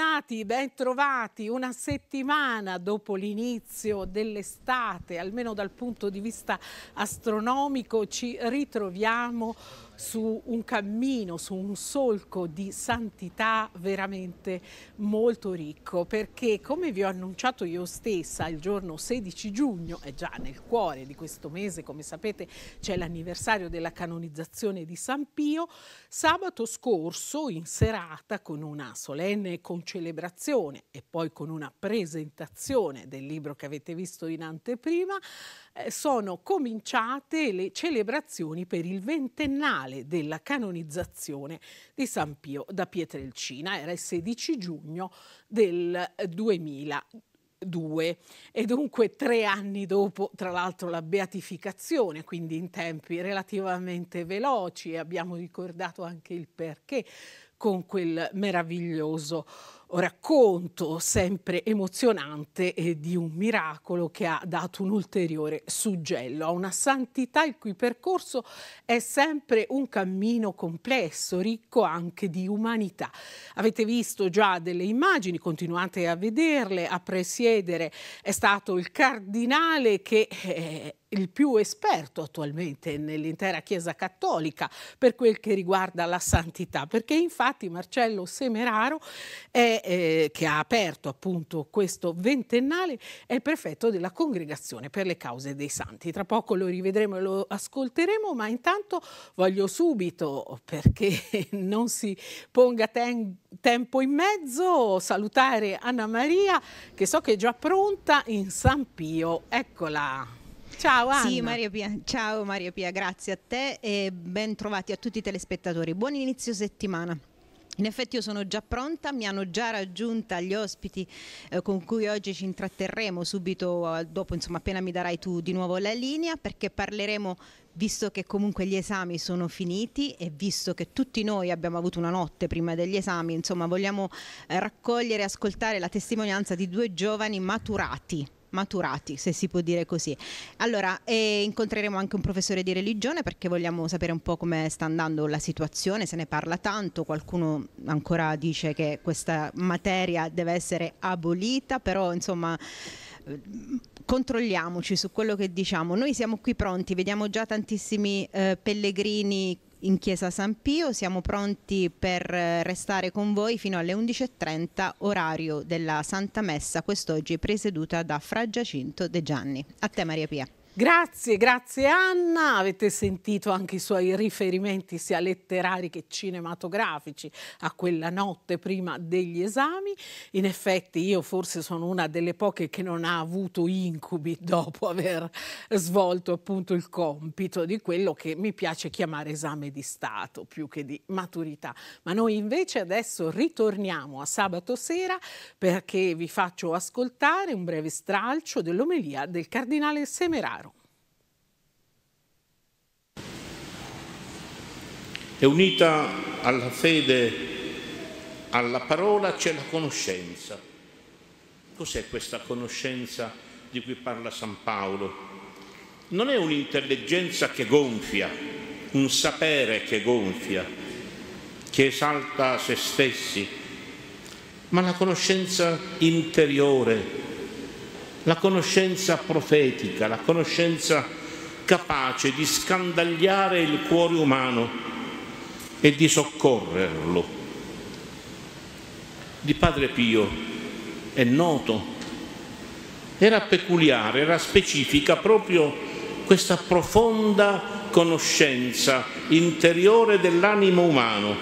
Bentornati, bentrovati. Una settimana dopo l'inizio dell'estate, almeno dal punto di vista astronomico, ci ritroviamo su un cammino, su un solco di santità veramente molto ricco, perché come vi ho annunciato io stessa il giorno 16 giugno, è già nel cuore di questo mese, come sapete c'è l'anniversario della canonizzazione di San Pio, sabato scorso in serata con una solenne concelebrazione e poi con una presentazione del libro che avete visto in anteprima, eh, sono cominciate le celebrazioni per il ventennale della canonizzazione di San Pio da Pietrelcina, era il 16 giugno del 2000 due. E dunque tre anni dopo tra l'altro la beatificazione quindi in tempi relativamente veloci e abbiamo ricordato anche il perché con quel meraviglioso racconto sempre emozionante di un miracolo che ha dato un ulteriore suggello a una santità il cui percorso è sempre un cammino complesso, ricco anche di umanità. Avete visto già delle immagini, continuate a vederle, a presiedere è stato il cardinale che eh, il più esperto attualmente nell'intera Chiesa Cattolica per quel che riguarda la santità, perché infatti Marcello Semeraro, è, eh, che ha aperto appunto questo ventennale, è il prefetto della Congregazione per le cause dei santi. Tra poco lo rivedremo e lo ascolteremo, ma intanto voglio subito, perché non si ponga ten tempo in mezzo, salutare Anna Maria, che so che è già pronta in San Pio. Eccola. Ciao Anna. Sì, Maria Pia. Ciao Maria Pia, grazie a te e ben trovati a tutti i telespettatori. Buon inizio settimana. In effetti io sono già pronta, mi hanno già raggiunta gli ospiti eh, con cui oggi ci intratterremo subito eh, dopo, insomma appena mi darai tu di nuovo la linea, perché parleremo, visto che comunque gli esami sono finiti e visto che tutti noi abbiamo avuto una notte prima degli esami, insomma vogliamo eh, raccogliere e ascoltare la testimonianza di due giovani maturati maturati, se si può dire così. Allora, eh, incontreremo anche un professore di religione perché vogliamo sapere un po' come sta andando la situazione, se ne parla tanto, qualcuno ancora dice che questa materia deve essere abolita, però insomma controlliamoci su quello che diciamo. Noi siamo qui pronti, vediamo già tantissimi eh, pellegrini in chiesa San Pio. Siamo pronti per eh, restare con voi fino alle 11.30, orario della Santa Messa, quest'oggi presieduta da Fra Giacinto De Gianni. A te Maria Pia. Grazie, grazie Anna. Avete sentito anche i suoi riferimenti sia letterari che cinematografici a quella notte prima degli esami. In effetti io forse sono una delle poche che non ha avuto incubi dopo aver svolto appunto il compito di quello che mi piace chiamare esame di Stato più che di maturità. Ma noi invece adesso ritorniamo a sabato sera perché vi faccio ascoltare un breve stralcio dell'omelia del Cardinale Semeraro. E unita alla fede, alla parola, c'è la conoscenza. Cos'è questa conoscenza di cui parla San Paolo? Non è un'intelligenza che gonfia, un sapere che gonfia, che esalta se stessi, ma la conoscenza interiore, la conoscenza profetica, la conoscenza capace di scandagliare il cuore umano e di soccorrerlo. Di Padre Pio è noto, era peculiare, era specifica proprio questa profonda conoscenza interiore dell'animo umano,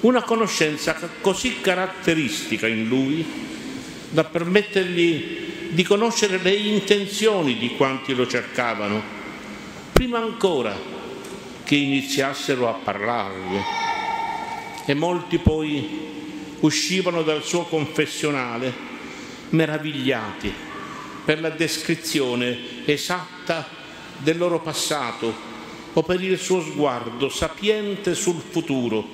una conoscenza così caratteristica in lui da permettergli di conoscere le intenzioni di quanti lo cercavano, prima ancora che iniziassero a parlargli. E molti poi uscivano dal suo confessionale meravigliati per la descrizione esatta del loro passato o per il suo sguardo sapiente sul futuro.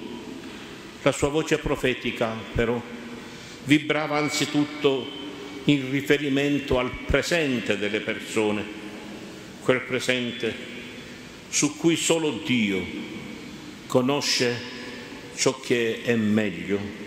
La sua voce profetica però vibrava anzitutto in riferimento al presente delle persone, quel presente su cui solo Dio conosce ciò che è meglio.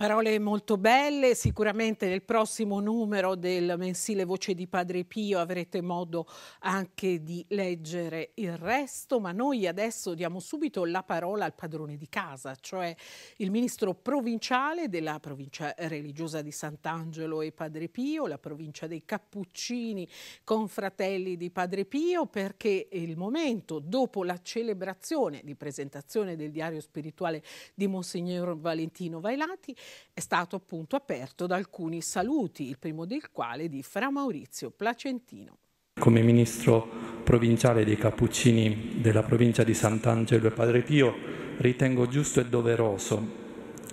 Parole molto belle, sicuramente nel prossimo numero del mensile Voce di Padre Pio avrete modo anche di leggere il resto, ma noi adesso diamo subito la parola al padrone di casa, cioè il ministro provinciale della provincia religiosa di Sant'Angelo e Padre Pio, la provincia dei Cappuccini confratelli di Padre Pio, perché il momento dopo la celebrazione di presentazione del diario spirituale di Monsignor Valentino Vailati è stato appunto aperto da alcuni saluti, il primo del quale di Fra Maurizio Placentino. Come ministro provinciale dei Cappuccini della provincia di Sant'Angelo e Padre Pio ritengo giusto e doveroso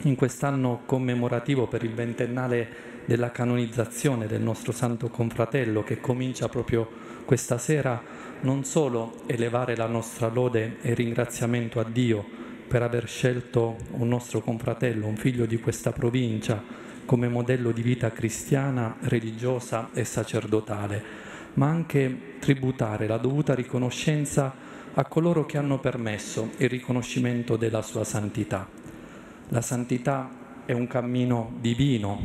in quest'anno commemorativo per il ventennale della canonizzazione del nostro santo confratello che comincia proprio questa sera non solo elevare la nostra lode e ringraziamento a Dio per aver scelto un nostro confratello, un figlio di questa provincia, come modello di vita cristiana, religiosa e sacerdotale, ma anche tributare la dovuta riconoscenza a coloro che hanno permesso il riconoscimento della sua santità. La santità è un cammino divino,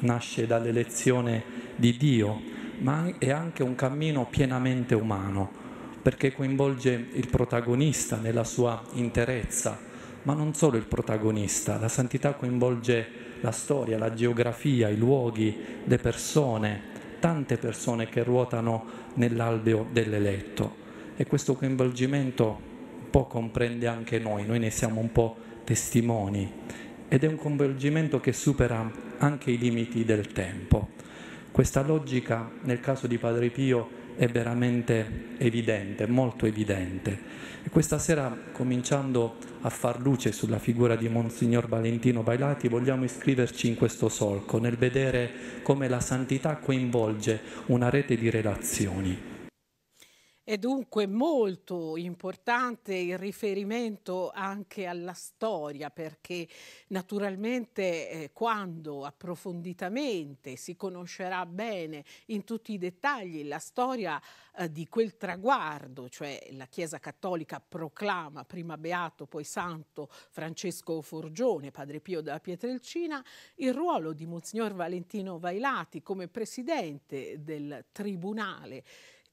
nasce dall'elezione di Dio, ma è anche un cammino pienamente umano, perché coinvolge il protagonista nella sua interezza, ma non solo il protagonista, la santità coinvolge la storia, la geografia, i luoghi, le persone, tante persone che ruotano nell'alveo dell'eletto. E questo coinvolgimento un po' comprende anche noi, noi ne siamo un po' testimoni. Ed è un coinvolgimento che supera anche i limiti del tempo. Questa logica nel caso di Padre Pio è veramente evidente, molto evidente. E questa sera, cominciando a far luce sulla figura di Monsignor Valentino Bailati, vogliamo iscriverci in questo solco, nel vedere come la santità coinvolge una rete di relazioni è dunque molto importante il riferimento anche alla storia perché naturalmente eh, quando approfonditamente si conoscerà bene in tutti i dettagli la storia eh, di quel traguardo, cioè la Chiesa Cattolica proclama prima beato poi santo Francesco Forgione, padre Pio della Pietrelcina, il ruolo di Monsignor Valentino Vailati come presidente del Tribunale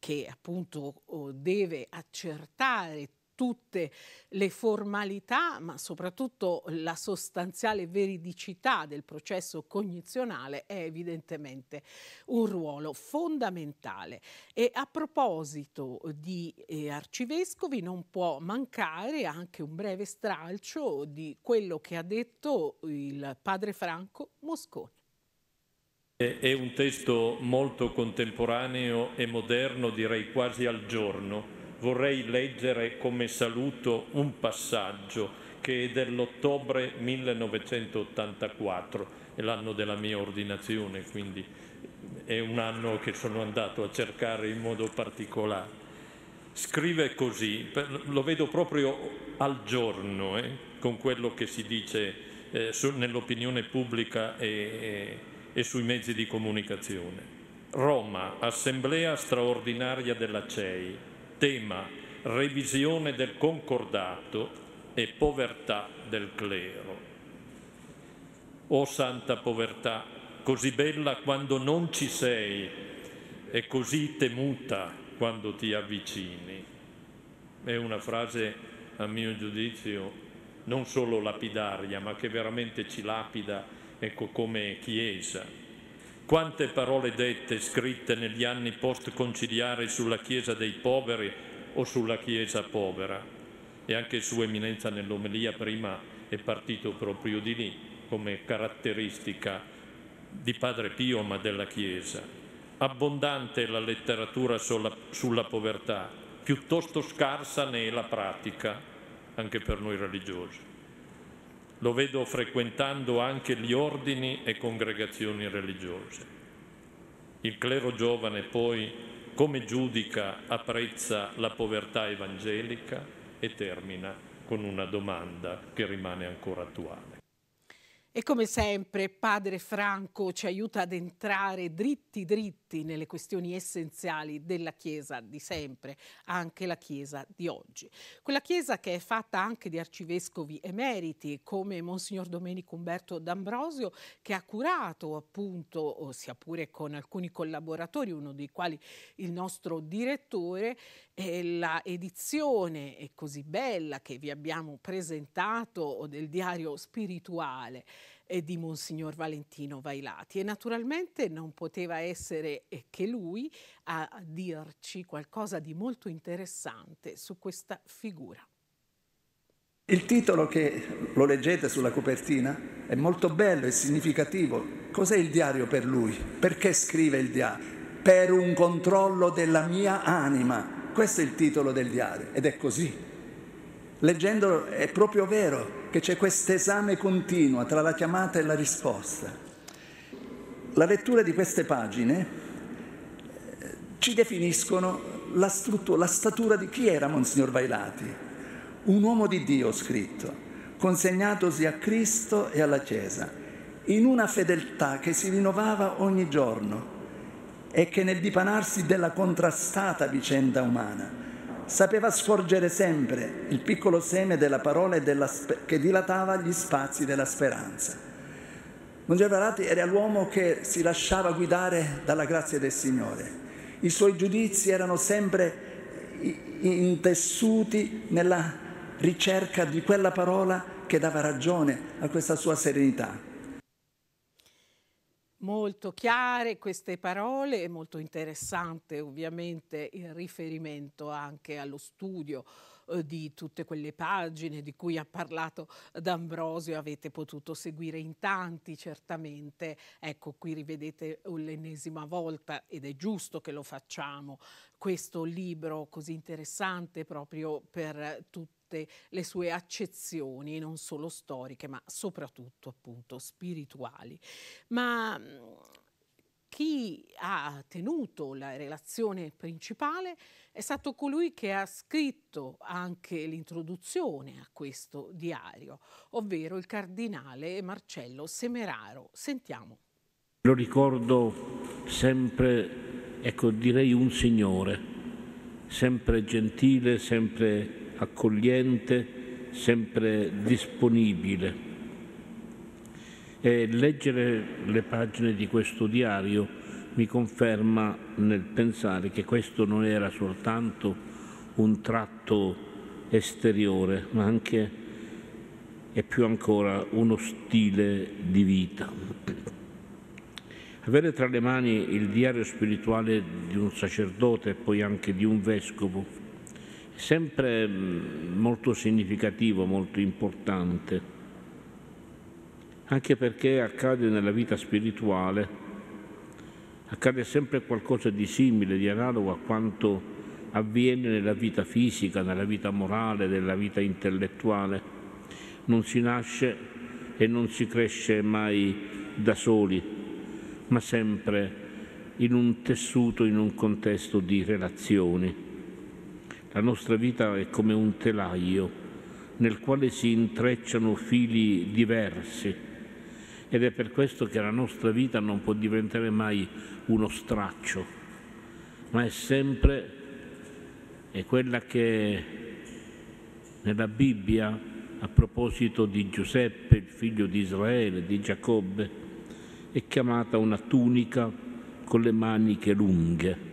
che appunto deve accertare tutte le formalità, ma soprattutto la sostanziale veridicità del processo cognizionale è evidentemente un ruolo fondamentale. E a proposito di eh, arcivescovi non può mancare anche un breve stralcio di quello che ha detto il padre Franco Mosconi. È un testo molto contemporaneo e moderno, direi quasi al giorno. Vorrei leggere come saluto un passaggio che è dell'ottobre 1984, è l'anno della mia ordinazione, quindi è un anno che sono andato a cercare in modo particolare. Scrive così, lo vedo proprio al giorno, eh, con quello che si dice eh, nell'opinione pubblica e, e sui mezzi di comunicazione. Roma, Assemblea straordinaria della CEI, tema revisione del concordato e povertà del clero. O santa povertà, così bella quando non ci sei e così temuta quando ti avvicini. È una frase, a mio giudizio, non solo lapidaria, ma che veramente ci lapida ecco come Chiesa. Quante parole dette, scritte negli anni post-conciliari sulla Chiesa dei poveri o sulla Chiesa povera. E anche Sua Eminenza nell'omelia prima è partito proprio di lì, come caratteristica di Padre Pio ma della Chiesa. Abbondante la letteratura sulla, sulla povertà, piuttosto scarsa ne è la pratica, anche per noi religiosi. Lo vedo frequentando anche gli ordini e congregazioni religiose. Il clero giovane poi come giudica, apprezza la povertà evangelica e termina con una domanda che rimane ancora attuale. E come sempre Padre Franco ci aiuta ad entrare dritti dritti nelle questioni essenziali della Chiesa di sempre, anche la Chiesa di oggi. Quella Chiesa che è fatta anche di arcivescovi emeriti come Monsignor Domenico Umberto D'Ambrosio che ha curato appunto, sia pure con alcuni collaboratori, uno dei quali il nostro direttore, la edizione così bella che vi abbiamo presentato del diario spirituale eh, di Monsignor Valentino Vailati e naturalmente non poteva essere eh, che lui a dirci qualcosa di molto interessante su questa figura. Il titolo che lo leggete sulla copertina è molto bello e significativo. Cos'è il diario per lui? Perché scrive il diario? Per un controllo della mia anima. Questo è il titolo del diario ed è così. Leggendolo è proprio vero che c'è questo esame continuo tra la chiamata e la risposta. La lettura di queste pagine eh, ci definiscono la, struttura, la statura di chi era Monsignor Vailati, un uomo di Dio scritto, consegnatosi a Cristo e alla Chiesa, in una fedeltà che si rinnovava ogni giorno e che nel dipanarsi della contrastata vicenda umana sapeva scorgere sempre il piccolo seme della parola della, che dilatava gli spazi della speranza. Mongeverati era l'uomo che si lasciava guidare dalla grazia del Signore. I suoi giudizi erano sempre intessuti nella ricerca di quella parola che dava ragione a questa sua serenità molto chiare queste parole, molto interessante ovviamente il riferimento anche allo studio eh, di tutte quelle pagine di cui ha parlato D'Ambrosio, avete potuto seguire in tanti certamente. Ecco, qui rivedete l'ennesima volta ed è giusto che lo facciamo, questo libro così interessante proprio per tutti tutte le sue accezioni, non solo storiche, ma soprattutto appunto spirituali. Ma chi ha tenuto la relazione principale è stato colui che ha scritto anche l'introduzione a questo diario, ovvero il cardinale Marcello Semeraro. Sentiamo. Lo ricordo sempre, ecco, direi un signore, sempre gentile, sempre accogliente, sempre disponibile. E leggere le pagine di questo diario mi conferma nel pensare che questo non era soltanto un tratto esteriore, ma anche e più ancora uno stile di vita. Avere tra le mani il diario spirituale di un sacerdote e poi anche di un vescovo sempre mm, molto significativo, molto importante, anche perché accade nella vita spirituale, accade sempre qualcosa di simile, di analogo a quanto avviene nella vita fisica, nella vita morale, nella vita intellettuale. Non si nasce e non si cresce mai da soli, ma sempre in un tessuto, in un contesto di relazioni. La nostra vita è come un telaio nel quale si intrecciano fili diversi ed è per questo che la nostra vita non può diventare mai uno straccio, ma è sempre è quella che nella Bibbia, a proposito di Giuseppe, il figlio di Israele, di Giacobbe, è chiamata una tunica con le maniche lunghe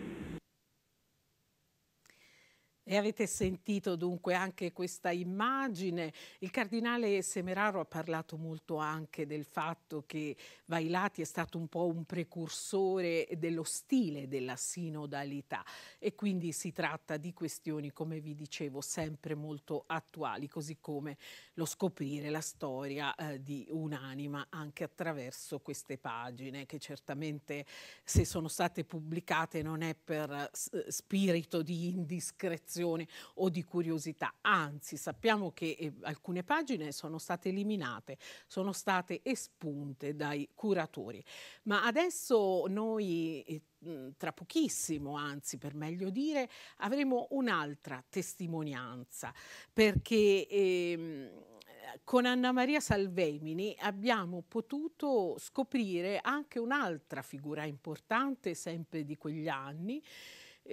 E avete sentito dunque anche questa immagine. Il cardinale Semeraro ha parlato molto anche del fatto che Vailati è stato un po' un precursore dello stile della sinodalità e quindi si tratta di questioni, come vi dicevo, sempre molto attuali, così come lo scoprire la storia eh, di un'anima anche attraverso queste pagine che certamente se sono state pubblicate non è per spirito di indiscrezione o di curiosità, anzi sappiamo che eh, alcune pagine sono state eliminate, sono state espunte dai curatori, ma adesso noi eh, tra pochissimo, anzi per meglio dire, avremo un'altra testimonianza perché ehm, con Anna Maria Salvemini abbiamo potuto scoprire anche un'altra figura importante, sempre di quegli anni,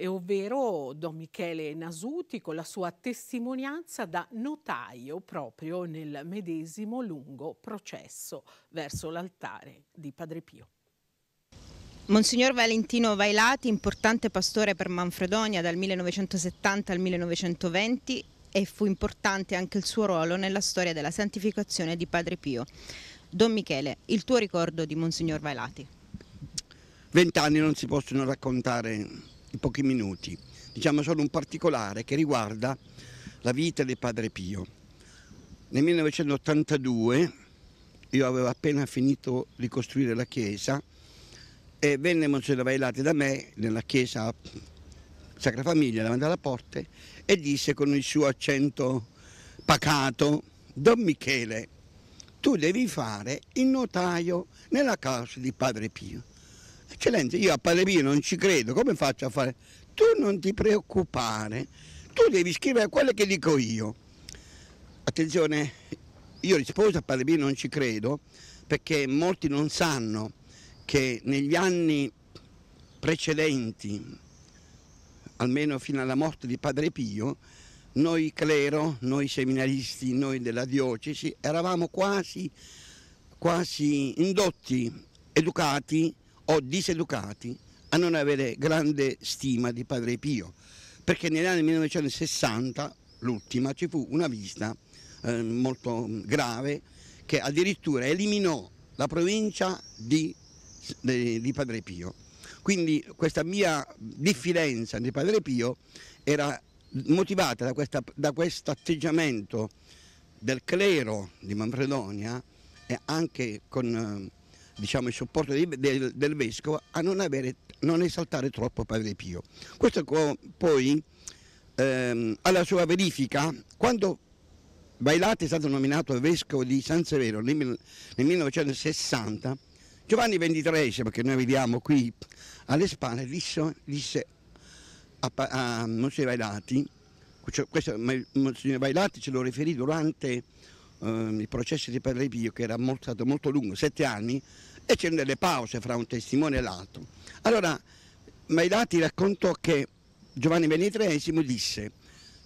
ovvero Don Michele Nasuti con la sua testimonianza da notaio proprio nel medesimo lungo processo verso l'altare di Padre Pio. Monsignor Valentino Vailati, importante pastore per Manfredonia dal 1970 al 1920 e fu importante anche il suo ruolo nella storia della santificazione di Padre Pio. Don Michele, il tuo ricordo di Monsignor Vailati? Vent'anni non si possono raccontare in pochi minuti, diciamo solo un particolare che riguarda la vita di Padre Pio. Nel 1982 io avevo appena finito di costruire la chiesa e venne Monsignor Vailati da me nella chiesa Sacra Famiglia davanti alla porta e disse con il suo accento pacato, Don Michele, tu devi fare il notaio nella casa di Padre Pio. Eccellenza, io a Padre Pio non ci credo, come faccio a fare? Tu non ti preoccupare, tu devi scrivere quello che dico io. Attenzione, io risposo a Padre Pio non ci credo perché molti non sanno che negli anni precedenti, almeno fino alla morte di Padre Pio, noi clero, noi seminaristi, noi della diocesi, eravamo quasi, quasi indotti, educati o diseducati a non avere grande stima di Padre Pio, perché negli anni 1960, l'ultima, ci fu una visita eh, molto grave che addirittura eliminò la provincia di di Padre Pio. Quindi questa mia diffidenza di Padre Pio era motivata da, questa, da questo atteggiamento del clero di Manfredonia e anche con diciamo, il supporto di, del, del, vescovo a non, avere, non, esaltare troppo Padre Pio. Questo poi ehm, alla sua verifica, quando Bailati è stato nominato vescovo di San Severo nel, nel 1960, Giovanni XXIII, che noi vediamo qui alle spalle, disse, a, a Monsignor Vailati, questo Monsignor Vailati ce lo riferì durante eh, il processo di Padre Pio, che era molto, stato molto lungo, sette anni, e c'erano delle pause fra un testimone e l'altro. Allora Vailati raccontò che Giovanni XXIII disse,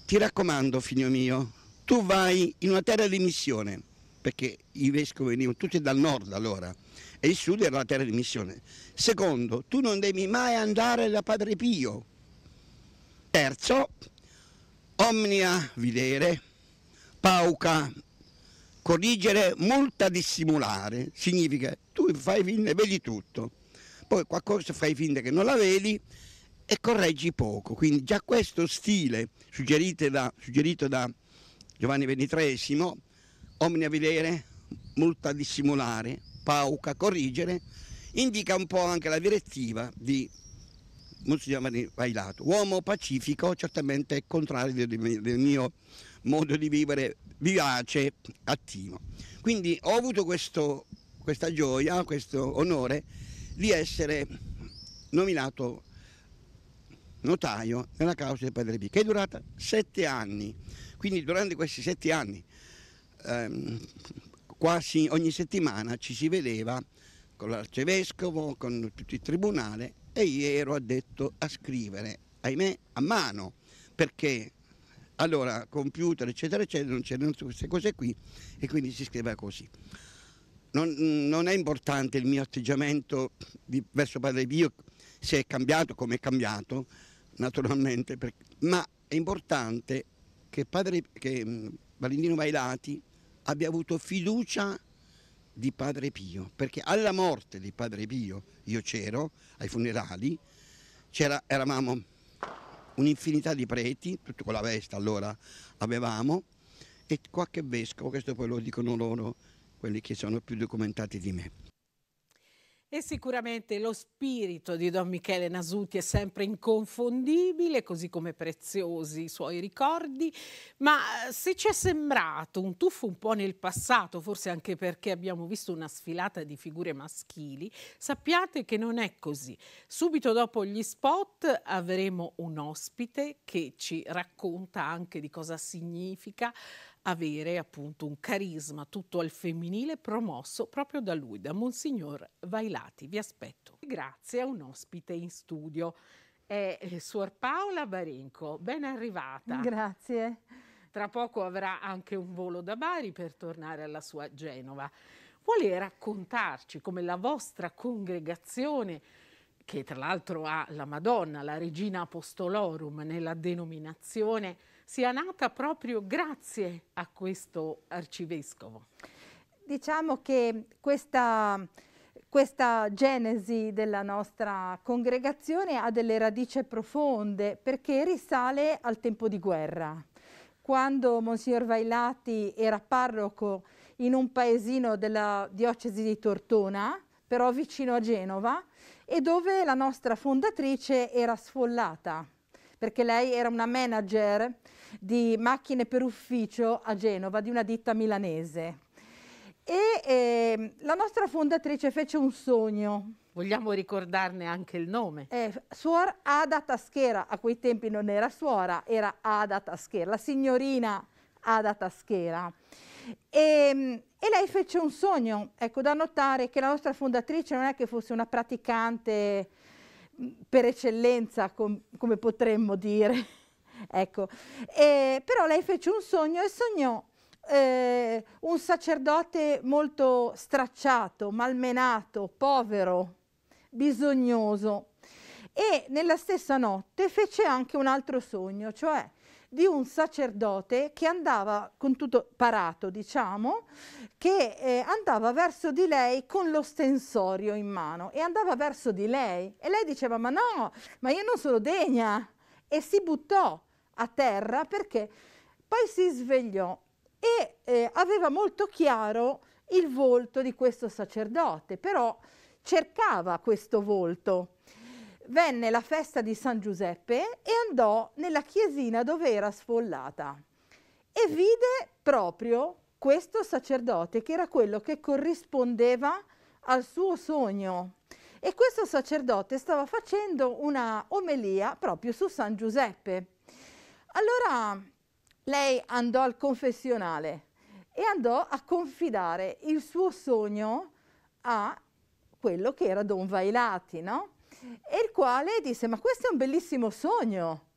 ti raccomando figlio mio, tu vai in una terra di missione, perché i vescovi venivano tutti dal nord allora, e il sud era la terra di missione. Secondo, tu non devi mai andare da Padre Pio. Terzo, omnia videre, pauca, corrigere, multa dissimulare. Significa tu fai finta, vedi tutto, poi qualcosa fai finta che non la vedi e correggi poco. Quindi già questo stile suggerito da, suggerito da Giovanni XXIII, omnia videre, multa dissimulare, pauca, corrigere, indica un po' anche la direttiva di Monsignor Vailato. Uomo pacifico, certamente è contrario del mio modo di vivere vivace, attivo. Quindi ho avuto questo, questa gioia, questo onore di essere nominato notaio nella causa del Padre Pio, che è durata sette anni. Quindi durante questi sette anni ehm, quasi ogni settimana ci si vedeva con l'arcivescovo, con tutto il tribunale e io ero addetto a scrivere, ahimè, a mano, perché allora computer eccetera eccetera non c'erano queste cose qui e quindi si scriveva così. Non, non è importante il mio atteggiamento di, verso Padre Pio, se è cambiato come è cambiato, naturalmente, perché, ma è importante che, padre, che Valentino Vailati abbia avuto fiducia di Padre Pio, perché alla morte di Padre Pio, io c'ero ai funerali, eravamo un'infinità di preti, tutto con la veste allora avevamo, e qualche vescovo, questo poi lo dicono loro, quelli che sono più documentati di me. E sicuramente lo spirito di Don Michele Nasuti è sempre inconfondibile, così come preziosi i suoi ricordi, ma se ci è sembrato un tuffo un po' nel passato, forse anche perché abbiamo visto una sfilata di figure maschili, sappiate che non è così. Subito dopo gli spot avremo un ospite che ci racconta anche di cosa significa avere appunto un carisma tutto al femminile promosso proprio da lui, da Monsignor Vailati. Vi aspetto. Grazie a un ospite in studio. È eh, Suor Paola Barenco, ben arrivata. Grazie. Tra poco avrà anche un volo da Bari per tornare alla sua Genova. Vuole raccontarci come la vostra congregazione che tra l'altro ha la Madonna, la Regina Apostolorum nella denominazione, sia nata proprio grazie a questo arcivescovo. Diciamo che questa, questa genesi della nostra congregazione ha delle radici profonde perché risale al tempo di guerra. Quando Monsignor Vailati era parroco in un paesino della diocesi di Tortona, però vicino a Genova, e dove la nostra fondatrice era sfollata, perché lei era una manager di macchine per ufficio a Genova di una ditta milanese. E eh, la nostra fondatrice fece un sogno. Vogliamo ricordarne anche il nome. Eh, suor Ada Taschera, a quei tempi non era suora, era Ada Taschera, la signorina Ada Taschera. E, ehm, e, lei fece un sogno, ecco, da notare che la nostra fondatrice non è che fosse una praticante per eccellenza, com, come potremmo dire, ecco. E, però lei fece un sogno e sognò eh, un sacerdote molto stracciato, malmenato, povero, bisognoso. E nella stessa notte fece anche un altro sogno, cioè di un sacerdote che andava con tutto parato, diciamo, che eh, andava verso di lei con l'ostensorio in mano e andava verso di lei. E lei diceva ma no, ma io non sono degna. E si buttò a terra perché poi si svegliò e eh, aveva molto chiaro il volto di questo sacerdote, però cercava questo volto venne la festa di San Giuseppe e andò nella chiesina dove era sfollata e vide proprio questo sacerdote che era quello che corrispondeva al suo sogno. E questo sacerdote stava facendo una omelia proprio su San Giuseppe. Allora lei andò al confessionale e andò a confidare il suo sogno a quello che era Don Vailati, no? E il quale disse ma questo è un bellissimo sogno.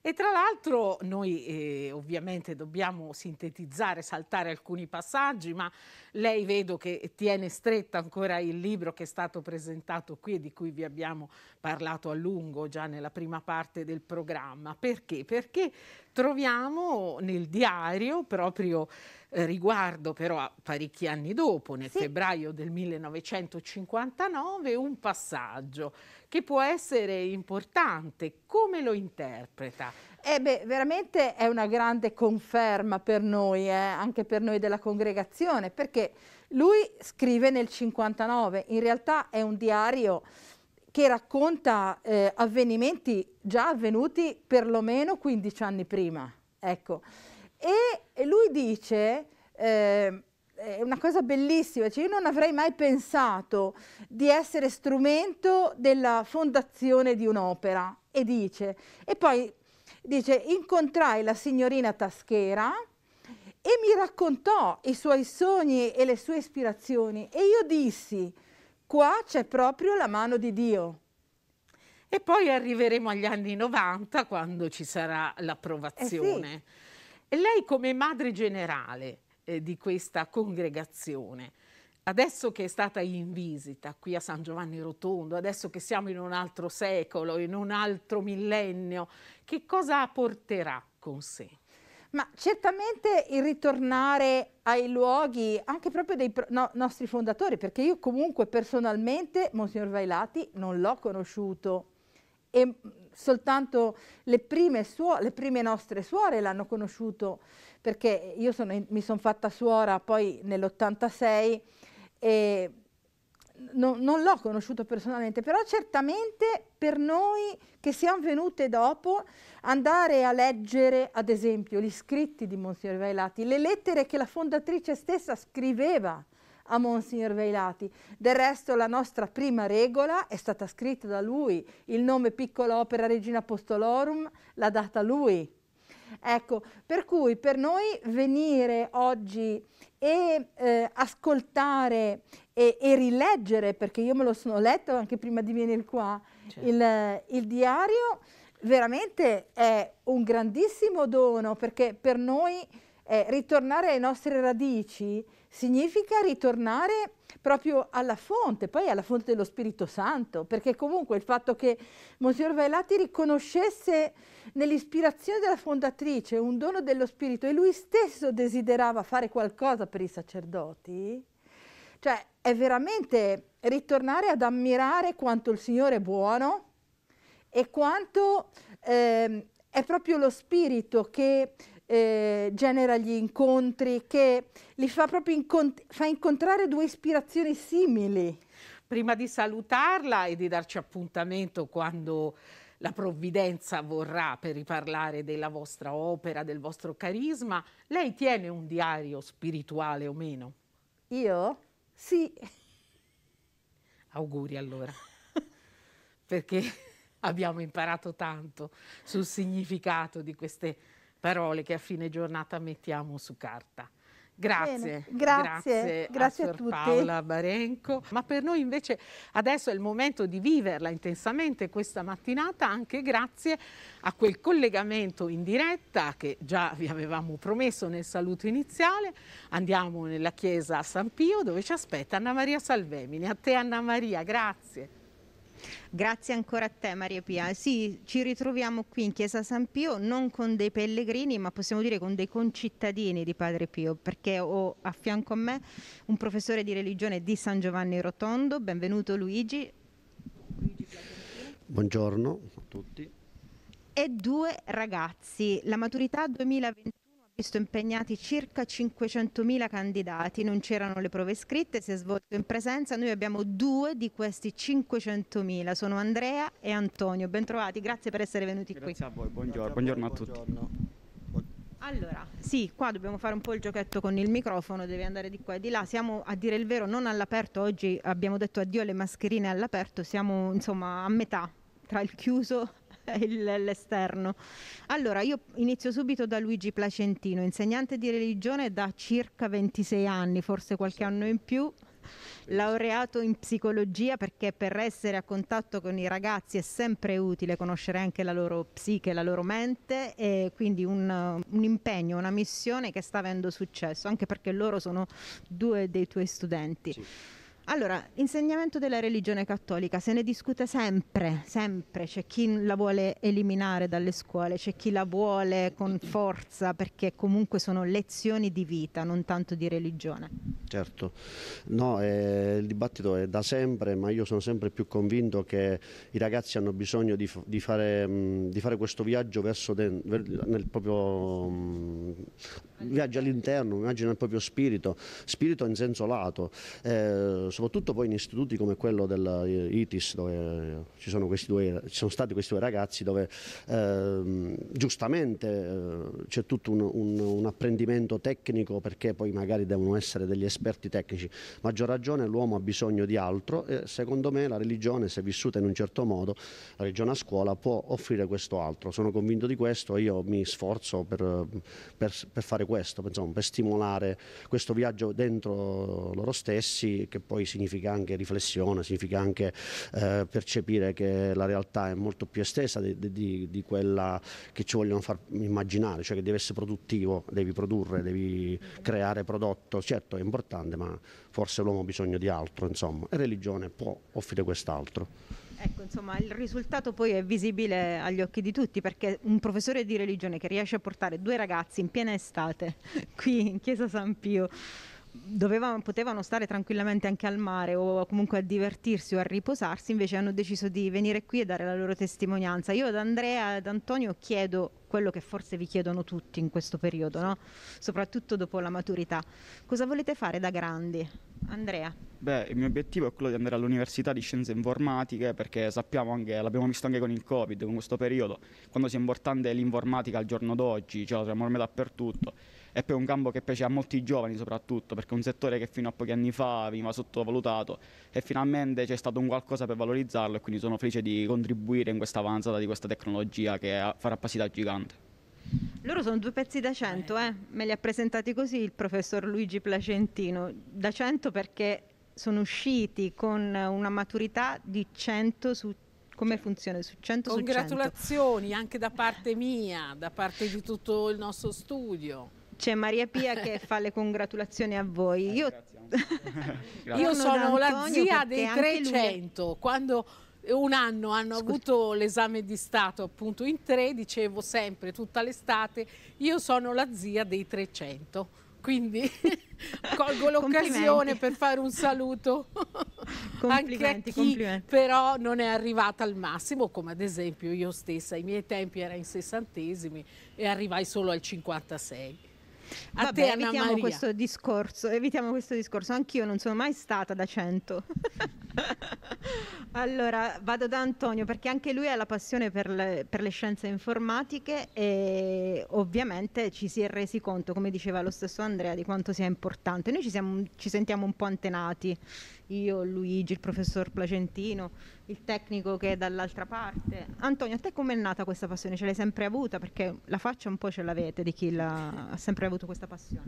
E tra l'altro noi eh, ovviamente dobbiamo sintetizzare, saltare alcuni passaggi, ma lei vedo che tiene stretta ancora il libro che è stato presentato qui e di cui vi abbiamo parlato a lungo già nella prima parte del programma. Perché? Perché troviamo nel diario proprio eh, riguardo però a parecchi anni dopo, nel sì. febbraio del 1959, un passaggio che può essere importante. Come lo interpreta? Eh beh, veramente è una grande conferma per noi, eh, anche per noi della congregazione, perché lui scrive nel 59, in realtà è un diario che racconta eh, avvenimenti già avvenuti perlomeno 15 anni prima. Ecco. E lui dice, eh, è una cosa bellissima, cioè io non avrei mai pensato di essere strumento della fondazione di un'opera. E dice, e poi dice, incontrai la signorina Taschera e mi raccontò i suoi sogni e le sue ispirazioni e io dissi, qua c'è proprio la mano di Dio. E poi arriveremo agli anni 90 quando ci sarà l'approvazione. Eh sì. E lei come madre generale eh, di questa congregazione, adesso che è stata in visita qui a San Giovanni Rotondo, adesso che siamo in un altro secolo, in un altro millennio, che cosa porterà con sé? Ma certamente il ritornare ai luoghi anche proprio dei no, nostri fondatori, perché io comunque personalmente Monsignor Vailati non l'ho conosciuto e soltanto le prime, suo, le prime nostre suore l'hanno conosciuto perché io sono, mi sono fatta suora poi nell'86 e non, non l'ho conosciuto personalmente, però certamente per noi che siamo venute dopo andare a leggere ad esempio gli scritti di Monsignor Vailati, le lettere che la fondatrice stessa scriveva a Monsignor Veilati. Del resto la nostra prima regola è stata scritta da lui, il nome Piccola Opera Regina Apostolorum l'ha data lui. Ecco, per cui per noi venire oggi e eh, ascoltare e, e, rileggere, perché io me lo sono letto anche prima di venire qua, certo. il, il diario, veramente è un grandissimo dono, perché per noi eh, ritornare alle nostre radici significa ritornare proprio alla fonte, poi alla fonte dello Spirito Santo, perché comunque il fatto che Monsignor Vailati riconoscesse nell'ispirazione della fondatrice un dono dello Spirito e lui stesso desiderava fare qualcosa per i sacerdoti, cioè è veramente ritornare ad ammirare quanto il Signore è buono e quanto eh, è proprio lo Spirito che eh, genera gli incontri, che li fa proprio incont- fa incontrare due ispirazioni simili. Prima di salutarla e di darci appuntamento quando la provvidenza vorrà per riparlare della vostra opera, del vostro carisma, lei tiene un diario spirituale o meno? Io? Sì. Auguri allora, perché abbiamo imparato tanto sul significato di queste parole che a fine giornata mettiamo su carta. Grazie, grazie, grazie, grazie a, a tutti. Paola Barenco. Ma per noi invece adesso è il momento di viverla intensamente questa mattinata, anche grazie a quel collegamento in diretta che già vi avevamo promesso nel saluto iniziale. Andiamo nella chiesa a San Pio dove ci aspetta Anna Maria Salvemini. A te Anna Maria, grazie. Grazie ancora a te Maria Pia. Sì, ci ritroviamo qui in Chiesa San Pio non con dei pellegrini, ma possiamo dire con dei concittadini di Padre Pio, perché ho a fianco a me un professore di religione di San Giovanni Rotondo. Benvenuto Luigi. Buongiorno a tutti. E due ragazzi. La maturità 2021 visto impegnati circa 500.000 candidati, non c'erano le prove scritte, si è svolto in presenza, noi abbiamo due di questi 500.000, sono Andrea e Antonio, bentrovati, grazie per essere venuti grazie qui. A voi, buongiorno, buongiorno a tutti. Allora, sì, qua dobbiamo fare un po' il giochetto con il microfono, devi andare di qua e di là. Siamo a dire il vero non all'aperto, oggi abbiamo detto addio alle mascherine all'aperto, siamo insomma a metà tra il chiuso l'esterno. Allora, io inizio subito da Luigi Placentino, insegnante di religione da circa 26 anni, forse qualche anno in più, laureato in psicologia perché per essere a contatto con i ragazzi è sempre utile conoscere anche la loro psiche, la loro mente e quindi un, un impegno, una missione che sta avendo successo, anche perché loro sono due dei tuoi studenti. Sì. Allora, insegnamento della religione cattolica, se ne discute sempre, sempre, c'è chi la vuole eliminare dalle scuole, c'è chi la vuole con forza perché comunque sono lezioni di vita, non tanto di religione. Certo, no, eh, il dibattito è da sempre, ma io sono sempre più convinto che i ragazzi hanno bisogno di, di, fare, mh, di fare, questo viaggio verso de, nel proprio mh, viaggio all'interno, viaggio nel proprio spirito, spirito in senso lato. Eh, soprattutto poi in istituti come quello dell'ITIS dove ci sono, due, ci sono, stati questi due ragazzi dove eh, giustamente eh, c'è tutto un, un, un, apprendimento tecnico perché poi magari devono essere degli esperti tecnici. Maggior ragione l'uomo ha bisogno di altro e secondo me la religione se vissuta in un certo modo, la religione a scuola può offrire questo altro. Sono convinto di questo e io mi sforzo per, per, per fare questo, insomma, per stimolare questo viaggio dentro loro stessi che poi significa anche riflessione, significa anche eh, percepire che la realtà è molto più estesa di, di, di, quella che ci vogliono far immaginare, cioè che devi essere produttivo, devi produrre, devi creare prodotto, certo è importante ma forse l'uomo ha bisogno di altro, insomma, e religione può offrire quest'altro. Ecco, insomma, il risultato poi è visibile agli occhi di tutti perché un professore di religione che riesce a portare due ragazzi in piena estate qui in Chiesa San Pio dovevano, potevano stare tranquillamente anche al mare o comunque a divertirsi o a riposarsi, invece hanno deciso di venire qui e dare la loro testimonianza. Io ad Andrea e ad Antonio chiedo quello che forse vi chiedono tutti in questo periodo, no? soprattutto dopo la maturità. Cosa volete fare da grandi? Andrea. Beh, il mio obiettivo è quello di andare all'Università di Scienze Informatiche perché sappiamo anche, l'abbiamo visto anche con il Covid, con questo periodo, quando sia importante l'informatica al giorno d'oggi, ce la troviamo ormai dappertutto e poi è un campo che piace a molti giovani soprattutto perché è un settore che fino a pochi anni fa veniva sottovalutato e finalmente c'è stato un qualcosa per valorizzarlo e quindi sono felice di contribuire in questa avanzata di questa tecnologia che farà passi da gigante. Loro sono due pezzi da 100, eh? me li ha presentati così il professor Luigi Placentino, da 100 perché sono usciti con una maturità di 100 su come funziona su 100 Congratulazioni anche da parte mia, da parte di tutto il nostro studio. C'è Maria Pia che fa le congratulazioni a voi. Io, Io sono la zia dei 300. Lui... Quando un anno hanno Scusa. avuto l'esame di Stato appunto in tre, dicevo sempre tutta l'estate, io sono la zia dei 300. Quindi colgo l'occasione per fare un saluto anche a chi però non è arrivata al massimo, come ad esempio io stessa, ai miei tempi era in sessantesimi e arrivai solo al 56. A Vabbè, te, evitiamo questo discorso, evitiamo questo discorso. Anch'io non sono mai stata da 100. allora, vado da Antonio perché anche lui ha la passione per le, per le, scienze informatiche e ovviamente ci si è resi conto, come diceva lo stesso Andrea, di quanto sia importante. Noi ci, siamo, ci sentiamo un po' antenati, io, Luigi, il professor Placentino il tecnico che è dall'altra parte. Antonio, a te com'è nata questa passione? Ce l'hai sempre avuta? Perché la faccia un po' ce l'avete di chi ha sempre avuto questa passione.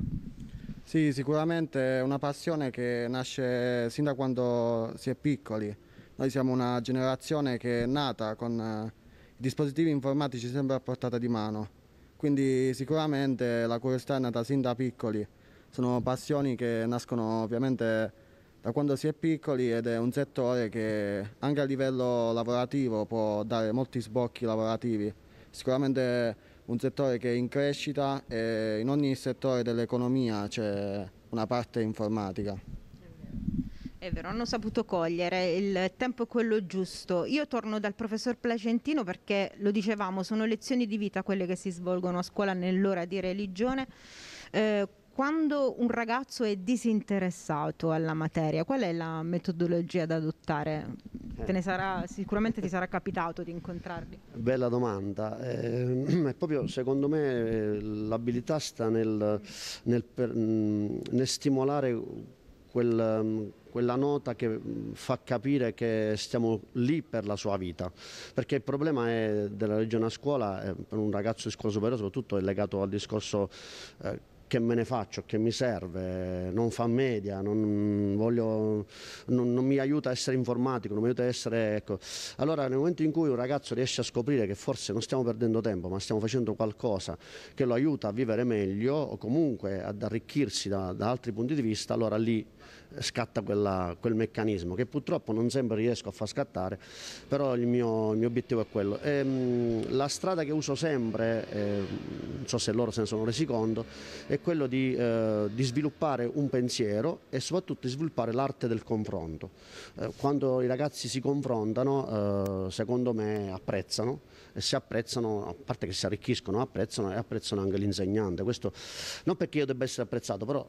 Sì, sicuramente è una passione che nasce sin da quando si è piccoli. Noi siamo una generazione che è nata con eh, i dispositivi informatici sempre a portata di mano, quindi sicuramente la curiosità è nata sin da piccoli. Sono passioni che nascono ovviamente da quando si è piccoli ed è un settore che anche a livello lavorativo può dare molti sbocchi lavorativi. Sicuramente un settore che è in crescita e in ogni settore dell'economia c'è una parte informatica. È vero, hanno saputo cogliere, il tempo è quello giusto. Io torno dal professor Placentino perché, lo dicevamo, sono lezioni di vita quelle che si svolgono a scuola nell'ora di religione. Eh, quando un ragazzo è disinteressato alla materia, qual è la metodologia da adottare? Eh. Sarà, sicuramente ti sarà capitato di incontrarli. Bella domanda. Eh, proprio, secondo me l'abilità sta nel, nel, per, nel stimolare quel, quella nota che fa capire che stiamo lì per la sua vita. Perché il problema è della regione a scuola, eh, per un ragazzo di scuola superiore soprattutto, è legato al discorso eh, che me ne faccio, che mi serve, non fa media, non, voglio, non, non mi aiuta a essere informatico, non mi aiuta a essere... Ecco. Allora nel momento in cui un ragazzo riesce a scoprire che forse non stiamo perdendo tempo, ma stiamo facendo qualcosa che lo aiuta a vivere meglio o comunque ad arricchirsi da, da altri punti di vista, allora lì scatta quella, quel meccanismo che purtroppo non sempre riesco a far scattare, però il mio, il mio obiettivo è quello. E, ehm, mh, la strada che uso sempre, eh, non so se loro se ne sono resi conto, è quello di, eh, di sviluppare un pensiero e soprattutto di sviluppare l'arte del confronto. Eh, quando i ragazzi si confrontano, eh, secondo me apprezzano si apprezzano, a parte che si arricchiscono, apprezzano e apprezzano anche l'insegnante. Questo non perché io debba essere apprezzato, però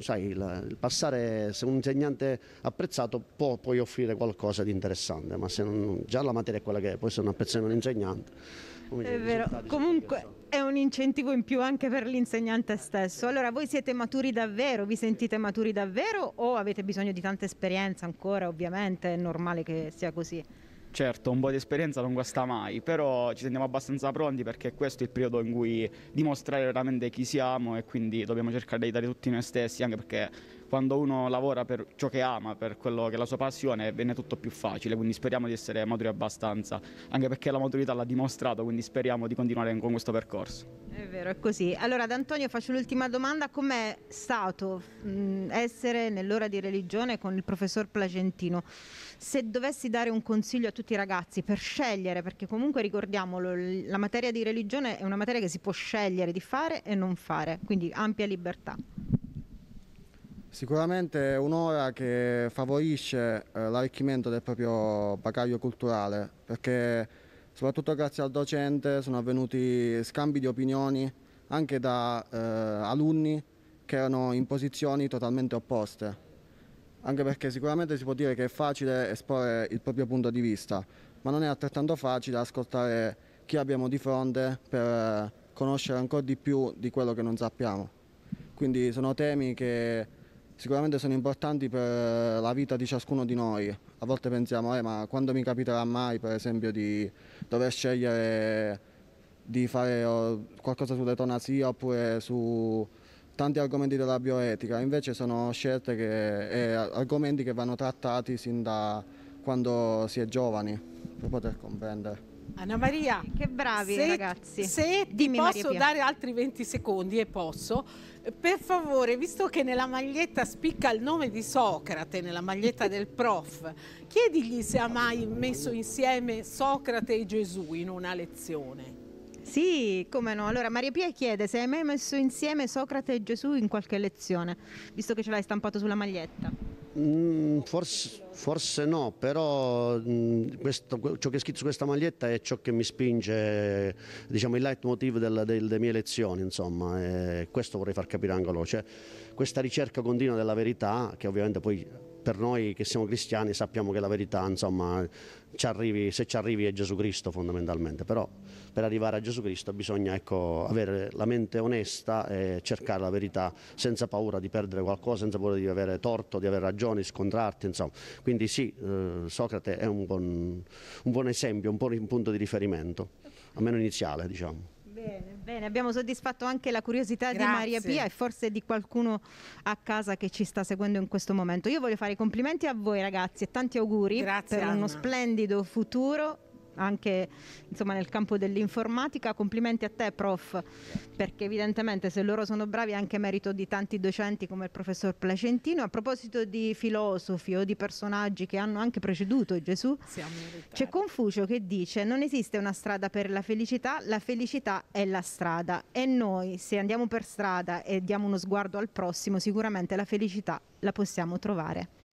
sai, il, il passare, se un insegnante apprezzato può poi offrire qualcosa di interessante, ma se non, già la materia è quella che è, poi se non apprezzano l'insegnante. È vero, comunque è un incentivo in più anche per l'insegnante stesso. Allora voi siete maturi davvero, vi sentite maturi davvero o avete bisogno di tanta esperienza ancora? Ovviamente è normale che sia così. Certo, un po' di esperienza non guasta mai, però ci sentiamo abbastanza pronti perché questo è il periodo in cui dimostrare veramente chi siamo e quindi dobbiamo cercare di aiutare tutti noi stessi, anche perché quando uno lavora per ciò che ama, per quello che è la sua passione, viene tutto più facile, quindi speriamo di essere maturi abbastanza, anche perché la maturità l'ha dimostrato, quindi speriamo di continuare con questo percorso. È vero, è così. Allora ad Antonio faccio l'ultima domanda, com'è stato mh, essere nell'ora di religione con il professor Placentino? Se dovessi dare un consiglio a tutti i ragazzi per scegliere, perché comunque ricordiamolo, la materia di religione è una materia che si può scegliere di fare e non fare, quindi ampia libertà. Sicuramente è un'ora che favorisce eh, l'arricchimento del proprio bagaglio culturale, perché soprattutto grazie al docente sono avvenuti scambi di opinioni anche da eh, alunni che erano in posizioni totalmente opposte anche perché sicuramente si può dire che è facile esporre il proprio punto di vista, ma non è altrettanto facile ascoltare chi abbiamo di fronte per conoscere ancora di più di quello che non sappiamo. Quindi sono temi che sicuramente sono importanti per la vita di ciascuno di noi. A volte pensiamo, eh, ma quando mi capiterà mai, per esempio, di dover scegliere di fare oh, qualcosa sull'eutanasia oppure su tanti argomenti della bioetica, invece sono scelte che, e argomenti che vanno trattati sin da quando si è giovani per poter comprendere. Anna Maria, che bravi se, ragazzi. Se Dimmi, ti posso dare altri 20 secondi e posso, per favore, visto che nella maglietta spicca il nome di Socrate, nella maglietta del prof, chiedigli se ha mai messo insieme Socrate e Gesù in una lezione. Sì, come no. Allora Maria Pia chiede se hai mai messo insieme Socrate e Gesù in qualche lezione, visto che ce l'hai stampato sulla maglietta. Mm, forse, forse no, però mm, questo- ciò che è scritto su questa maglietta è ciò che mi spinge, diciamo, il leitmotiv del- del- delle mie lezioni, insomma, e questo vorrei far capire anche a loro, cioè questa ricerca continua della verità, che ovviamente poi per noi che siamo cristiani sappiamo che la verità, insomma, ci arrivi, se ci arrivi è Gesù Cristo fondamentalmente, però per arrivare a Gesù Cristo bisogna ecco, avere la mente onesta e cercare la verità senza paura di perdere qualcosa, senza paura di avere torto, di avere ragione, di scontrarti, insomma. Quindi sì, eh, Socrate è un buon, un buon esempio, un buon punto di riferimento, almeno iniziale, diciamo. Bene, bene, abbiamo soddisfatto anche la curiosità di Grazie. Maria Pia e forse di qualcuno a casa che ci sta seguendo in questo momento. Io voglio fare i complimenti a voi ragazzi e tanti auguri Grazie, per uno Anna. splendido futuro anche insomma, nel campo dell'informatica. Complimenti a te, prof, perché evidentemente se loro sono bravi è anche merito di tanti docenti come il professor Placentino. A proposito di filosofi o di personaggi che hanno anche preceduto Gesù, c'è Confucio che dice non esiste una strada per la felicità, la felicità è la strada e noi se andiamo per strada e diamo uno sguardo al prossimo sicuramente la felicità la possiamo trovare.